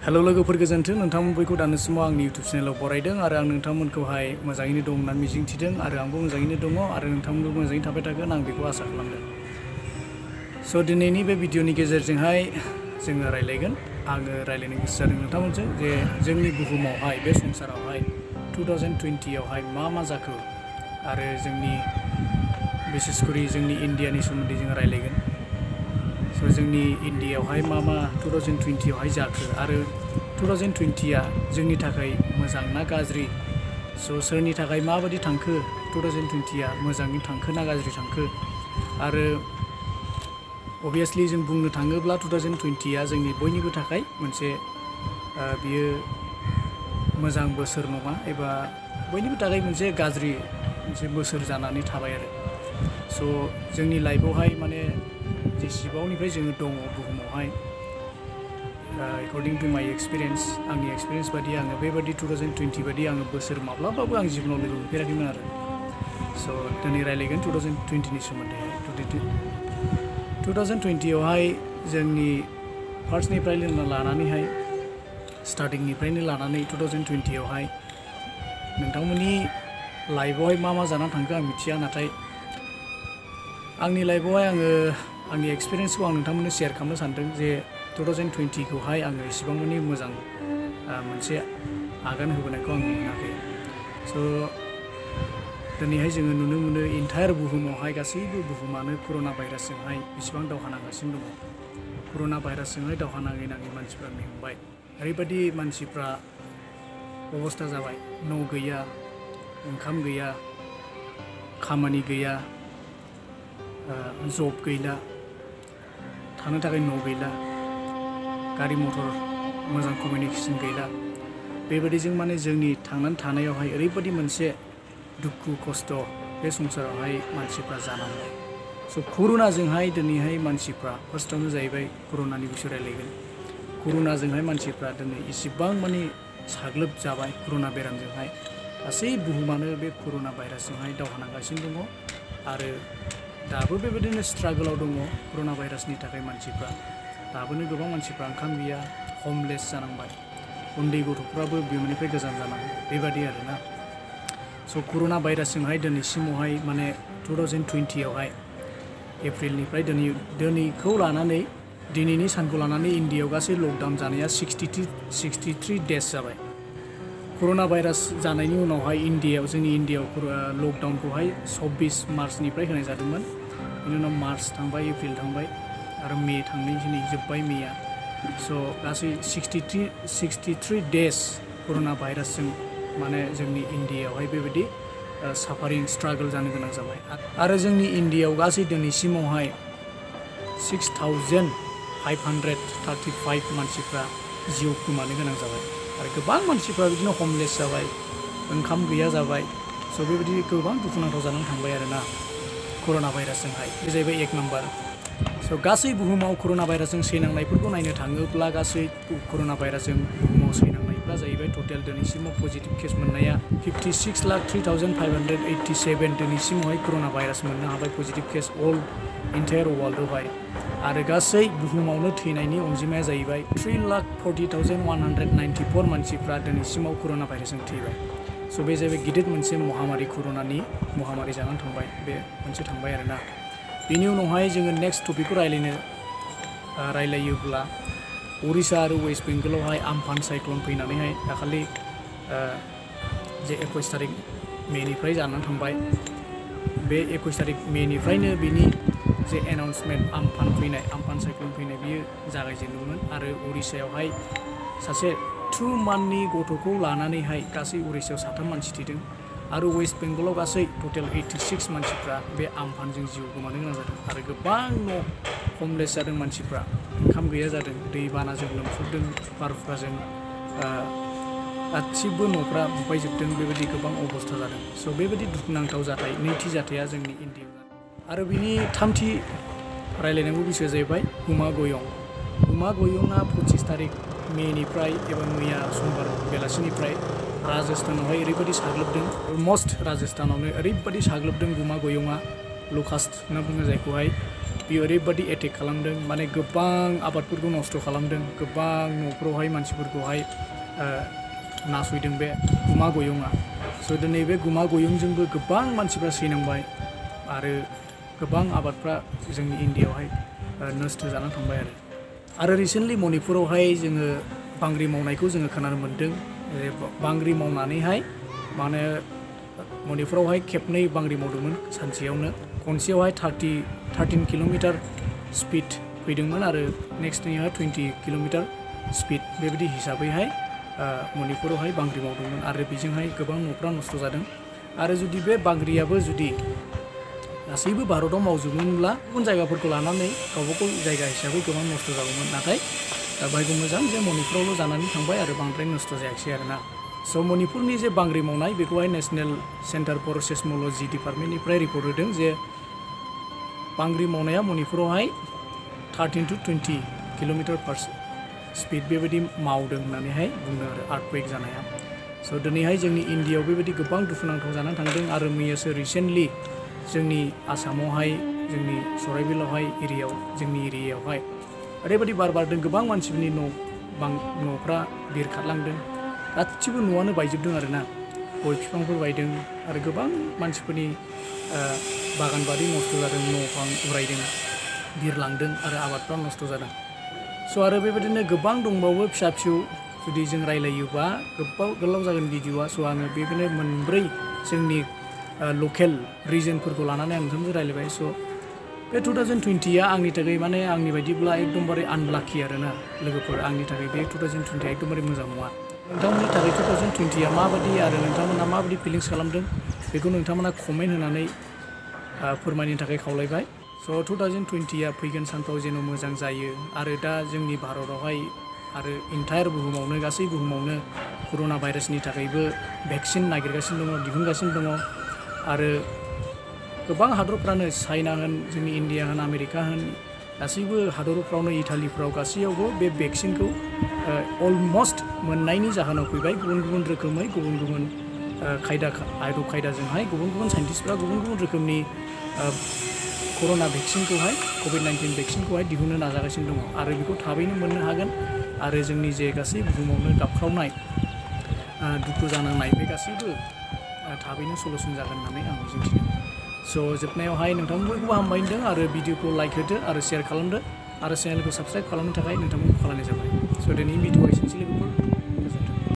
Hello' लोगोफोर गोजोन्थों नोंथांमोन बयखौ दानोसिमाव आंनि इउटुब चेनेलाव बरायदों आरो आं नोंथांमोनखौहाय मोजाङैनो दं होननानै मिजिंथिदों आरो आंबो मोजाङैनो दङ आरो नोंथांमोनबो मोजाङै थाबाय थागोन आं बेखौ आसा खालामदों स' दिनैनि बे भिडिअनि गेजेरजोंहाय जोङो रायलायगोन आङो रायलायनो गोसो जादों नोंथांमोनजों जे जोंनि बुहुमावहाय बे संसारावहाय टु थावजेन्ड टुइन्टियावहाय मा मा जाखो आरो जोंनि बिसेसकरि जोंनि इण्डियानि सोमोन्दै जोङो रायलायगोन स' जोंनि इण्डियायावहाय मा मा टु थावजेन्ड टुइन्टियावहाय जाखो आरो टु थावजेन्ड टुइन्टिया जोंनि थाखाय मोजां ना गाज्रि? स' सोरनि थाखाय माबायदि थांखो? टु थावजेन्ड टुइन्टिया मोजाङै थांखो ना गाज्रि थांखो? आरो अभियासलि जों बुंनो थाङोब्ला टु थावजेन्ड टुइन्टिया जोंनि बयनिबो थाखाय मोनसे बियो मोजां बोसोर नङा एबा बयनिबो थाखाय मोनसे गाज्रि मोनसे बोसोर जानानै थाबाय आरो। स' जोंनि लाइफआवहाय माने जेसेबांनिफ्राय जोङो दङ बुहुमावहाय एकर्डिं टु माइ एक्सपिरियेन्स आंनि एक्सपिरियेन्स बादि आङो बेबादि टु थावजेन्ड टुइन्टि बादि आङो बोसोर माब्लाबाबो आं जिबनाव लोगो मोनफेराखैमोन आरो स' दिनै रायलायगोन टु थावजेन्ड टुइन्टिनि सोमोन्दै टु थावजेन्ड टुइन्टियावहाय जोंनि फार्स्टनिफ्राय लानानैहाय स्टार्टिंनिफ्रायनो लानानै टु थावजेन्ड टुइन्टियावहाय नोंथांमोननि लाइफआवहाय मा मा जानानै थांखो आं मिथिया नाथाय आंनि लाइफआवहाय आङो आंनि एक्सपिरियेन्सखौ आं नोंथांमोननो शेयार खालामनो सानदों जे टु थावजेन्ड टुइन्टिखौहाय आङो एसेबां मानि मोजां आ, मोनसे आगान होबोनायखौ आं मोनाखै स' दिनैहाय जोङो नुनो मोनो इन्टायार बुहुमावहाय गासैबो बुहुमानो कर'ना भाइरासजोंहाय बेसेबां दावहा नांगासिनो दङ कर'ना भाइरासजोंहाय दावहा नाङै नाङै मानसिफ्रा मेंबाय ओरैबायदि मानसिफ्रा अबस्था जाबाय न' गैया ओंखाम गैया खामानि गैया जब गैला थानो थाखाय न' गैला। गारि मथर मोजां कमिउनिकेसन गैला। बेबायदिजों माने जोंनि थांनानै थानायावहाय ओरैबायदि मोनसे दुखु, खस्थ' बे संसारावहाय मानसिफ्रा जानांबाय। स' कर'नाजोंहाय दिनैहाय मानसिफ्रा, फार्स्टआवनो जाहैबाय कर'नानि बिसय रायलायगोन। कर'नाजोंहाय मानसिफ्रा दिनै इसिबां माने साग्लोबजाबाय कर'ना बेरामजोंहाय। गासै बुहुमानो बे कर'ना भाइरासजोंहाय दावहा नांगासिनो दङ आरो दाबो बेबायदिनो स्ट्रागोलाव दङ कर'ना भाइरासनि थाखाय मानसिफ्रा। दाबोनो गोबां मानसिफ्रा ओंखाम गैया हमलेस जानांबाय। उन्दै गथ'फ्राबो बिमानिफ्राय गोजान जानांबाय बेबादि आरोना। स' कर'ना भाइरासजोंहाय दिनैसिमावहाय माने टु थावजेन्ड टुइन्टियावहाय एप्रिलनिफ्राय दिनै, दिनैखौ लानानै, दिनैनि सानखौ लानानै इण्डियायाव गासै लकडाउन जानाया सिक्सटि सिक्सटिथ्रि डेज़ जाबाय। कर'ना भाइरास जानायनि उनावहाय इण्डियायाव जोंनि इण्डियायाव लकडाउनखौहाय सब्बिस मार्चनिफ्राय होनाय जादोंमोन। बेनि उनाव मार्च थांबाय, एप्रिल थांबाय आरो मे थांनाय दिनै जोब्बाय मेया स' गासै sixty three sixty three days corona भाइरासजों माने जोंनि इण्डियायावहाय बेबायदि साफारिं स्ट्रागोल जानो गोनां जाबाय। आरो जोंनि इण्डियायाव गासै दिनैसिमावहाय six thousand five hundred thirty five मानसिफ्रा जिउ खोमानो गोनां आरो गोबां मानसिफ्रा बिदिनो हमलेस जाबाय, ओंखाम गैया जाबाय स' बेबायदि गोबां दुखुनांथाव जानानै थांबाय आरोना कर'ना भाइरासजोंहाय बे जाहैबाय एक नाम्बार। स' गासै बुहुमाव कर'ना भाइरासजों सैनांनायफोरखौ नायनो थाङोब्ला गासै कर'ना भाइरासजों बुहुमाव सैनांनायफ्रा जाहैबाय टटेल दिनैसिमाव पजिटिभ केस मोननाया fifty six lakh three thousand five hundred eighty seven दिनैसिमावहाय corona virus मोननो हाबाय पजिटिभ केस अल इन्टायार वर्ल्डआवहाय आरो गासै बुहुमावनो थैनायनि अनजिमाया जाहैबाय three lakh forty thousand one hundred ninety four मानसिफ्रा दिनैसिमाव कर'ना भाइरासजों थैबाय। स' बे जाहैबाय गिदिर मोनसे महामारि कर'नानि महामारि जानानै थांबाय। बे मोनसे थांबाय आरोना। बेनि उनावहाय जोङो नेक्स्ट टपिकखौ रायलायनो रायलायोब्ला उरिसा आरो वेस्ट बेंगलावहाय आमफान साइक्ल'न फैनानैहाय दाखालि जे एकइस थारिख मेनिफ्राय जानानै थांबाय। बे एकइस थारिख मेनिफ्रायनो बिनि जे एनाउन्समेन्ट आमफान फैनाय आमफान साइक्ल'न फैनाय बियो जागायजेनदोंमोन आरो उरिसायावहाय सासे टु मान्थनि गथ'खौ लानानैहाय गासै उरिसायाव साथाम मानसि थैदों आरो वेस्ट बेंगलाव गासै टटेल ओइटि सिक्स मानसिफ्रा बे आमफानजों जिउ गोमानो गोनां जादों आरो गोबां न' हमलेस जादों मानसिफ्रा ओंखाम गैया जादों दै बानाजों लोमफबदों बारहुंखाजों ओ, गासिबो न'फ्रा बुफायजोबदों बेबायदि गोबां अबस्था जादों स' बेबायदि दुखुनांथाव जाथाय नैथि जाथाया जोंनि इण्डियायाव जादों आरो बिनि थामथि रायलायनांगौ बिसया जाहैबाय हुमा गयं। हुमा गयंआ पचिस थारिख मेनिफ्राय एबा मैया समबार बेलासिनिफ्राय राजस्थानावहाय ओरैबायदि साग्लोबदों। अलमस्ट राजस्थानावनो ओरैबायदि साग्लोबदों गुमा गयंआ। लकास्ट होनना बुङो जायखौहाय। बेयो ओरैबादि एटेक खालामदों, माने गोबां आबादफोरखौ नस्थ' खालामदों। गोबां न'फोरावहाय मानसिफोरखौहाय नासयदों बे गुमा गयंआ। स' दिनै बे गुमा गयंजोंबो गोबां मानसिफ्रा सैनांबाय। आरो गोबां आबादफ्रा जोंनि इण्डियाआवहाय नस्थ' जानानै थांबाय आरो। आरो रिसेन्टलि मणिपुरावहाय जोङो बांग्रि मावनायखौ जोङो खोनानो मोन्दों बांग्रि मावनानैहाय माने मणिपुरावहाय खेबनै बांग्रि मावदोंमोन सानसेयावनो। खनसेयावहाय थार्टि, थार्टिन किल'मिटार स्पिड फैदोंमोन आरो नेक्स्टनियावहाय टुइन्टि किल'मिटार स्पिड। बेबायदि हिसाबैहाय मणिपुरावहाय बांग्रि मावदोंमोन आरो बेजोंहाय गोबां न'फ्रा नस्थ' जादों। आरो जुदि बे बांग्रियाबो जुदि गासैबो भारताव मावजोबोमोनब्ला गुबुन जायगाफोरखौ लानानै गावबा गाव जायगा हिसाबै गोबां नस्थ' जागौमोन। नाथाय बाहायगौ मोजां जे मणिपुरावल' जानानै थांबाय आरो बांद्राय स' जे बांग्रि मावनाय बेखौहाय नेसनेल सेन्टार फर सेस्म'लजि डिपार्टमेन्टनिफ्राय रिपर्ट होदों जे बांग्रि मावनाया मणिपुरावहाय thirteen to twenty kilometre per speed बेबायदि मावदों होननानैहाय बुंदों आरो आर्थकुवेक जानाया। स' दिनैहाय जोंनि इण्डियाआव बेबायदि गोबां दुखुनांथाव जानानै थांदों। जोंनि आसामावहाय जोंनि सराइबिलावहाय एरियायाव जोंनि एरियायावहाय ओरैबायदि बार बारदों गोबां मानसिफोरनि न' बां न'फ्रा बिरखारलांदों गासिबो न'आनो बायजोबदों आरोना गय बिफांफोर बायदों आरो गोबां मानसिफोरनि ओ, बागान बारि नस्थ' जादों न' बां उरायदों बिरलांदों आरो आबादफ्रा नस्थ' जादों स' आरो बेबायदिनो गोबां दंबावो फिसा फिसौ जुदि जों रायलायोबा गोबाव गोलाव जागोन भिडिअ'आ स' आङो बेखौनो मोनब्रै जोंनि लकेल रिजनफोरखौ लानानै आं नोंथांजों रायलायबाय स' बे टु थावजेन्ड टुइन्टिया आंनि थाखाय माने आंनि बायदिब्ला एकदमबारे आनलाकि आरोना लोगोफोर आंनि थाखाय बे टु थावजेन्ड टुइन्टिया एकदमबारे मोजां नङा नोंथांमोननि थाखाय टु थावजेन्ड टुइन्टिया माबायदि आरो नोंथांमोना माबायदि फिलिंस खालामदों बेखौ नोंथांमोना कमेन्ट होनानै ओ, फोरमायनो थाखाय खावलायबाय स' टु थावजेन्ड टुइन्टिया फैगोन सानफ्राव जेन' मोजां जायो आरो दा जोंनि भारतावहाय आरो इन्टायार बुहुमावनो गासै बुहुमावनो कर'ना भाइरासनि थाखायबो भेक्सिन नागिरगासिनो दङ दिहुनगासिनो दङ आरो गोबां हादरफ्रानो चाइना होन, जोंनि इण्डिया होन, आमेरिका होन, गासैबो हादरफ्रावनो इटालिफ्राव गासैयावबो बे भेक्सिनखौ अलमस्ट मोननायनि जाहोनाव फैबाय गुबुन गुबुन रोखोमै, गुबुन गुबुन खायदा आदब खायदाजोंहाय, गुबुन गुबुन साइन्टिस्टफ्रा गुबुन गुबुन रोखोमनि कर'ना भेक्सिनखौहाय कभिड नाइन्टिन भेक्सिनखौहाय दिहुननो नाजागासिनो दङ। आरो बेखौ थाबैनो मोननो हागोन। आरो जोंनि जे गासै बुहुमावनो गाबख्रावनाय दुखु जानांनाय बे गासैबो थाबैनो सलुसन जागोन होननानै आं मिजिंथिदों। स' होनदों आरो भिडिअखौ लाइक होदो आरो शेयर खालामदो आरो चेनेलखौ साबस्क्राइब खालामनो जाबाय। स' दिनै लोगोफोर।